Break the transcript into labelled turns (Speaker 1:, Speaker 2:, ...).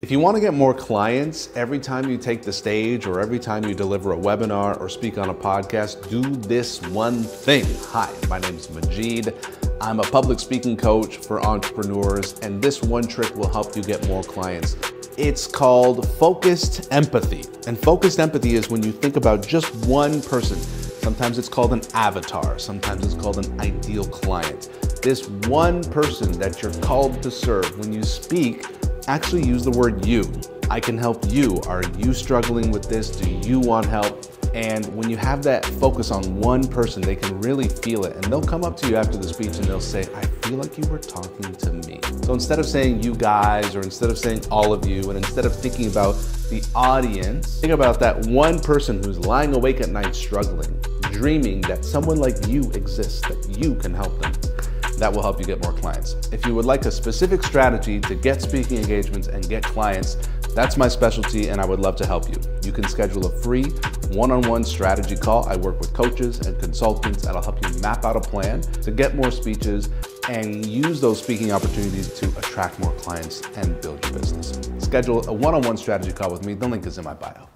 Speaker 1: If you want to get more clients every time you take the stage or every time you deliver a webinar or speak on a podcast, do this one thing. Hi, my name is Majeed. I'm a public speaking coach for entrepreneurs, and this one trick will help you get more clients. It's called focused empathy. And focused empathy is when you think about just one person. Sometimes it's called an avatar, sometimes it's called an ideal client. This one person that you're called to serve when you speak actually use the word you. I can help you. Are you struggling with this? Do you want help? And when you have that focus on one person, they can really feel it. And they'll come up to you after the speech and they'll say, I feel like you were talking to me. So instead of saying you guys, or instead of saying all of you, and instead of thinking about the audience, think about that one person who's lying awake at night struggling, dreaming that someone like you exists, that you can help them that will help you get more clients. If you would like a specific strategy to get speaking engagements and get clients, that's my specialty and I would love to help you. You can schedule a free one-on-one strategy call. I work with coaches and consultants that'll help you map out a plan to get more speeches and use those speaking opportunities to attract more clients and build your business. Schedule a one-on-one strategy call with me. The link is in my bio.